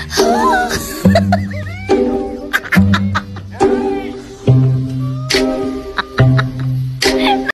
Oh.